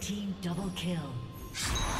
team double kill.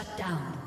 Shut down.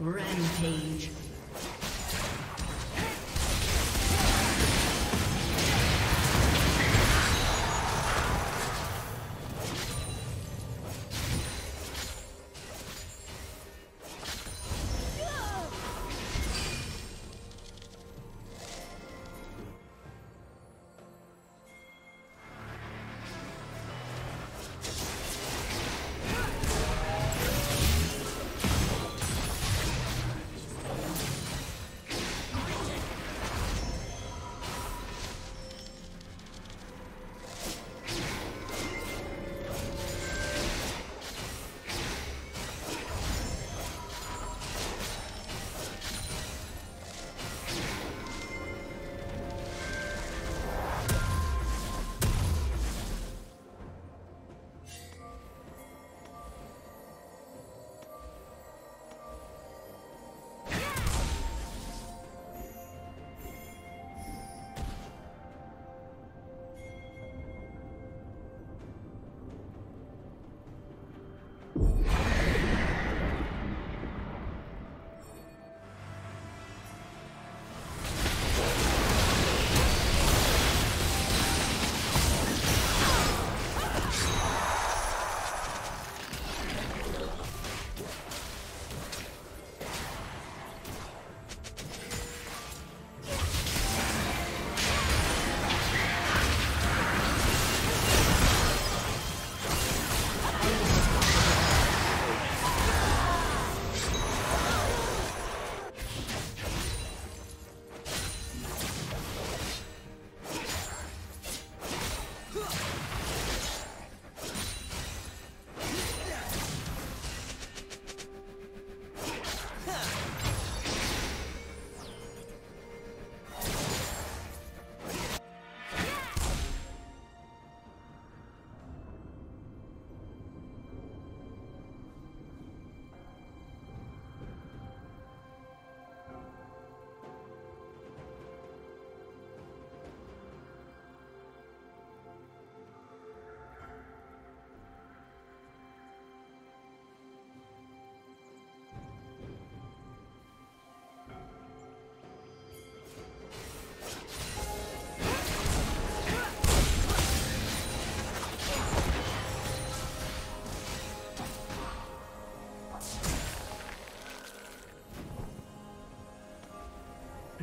Rampage.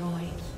Destroyed.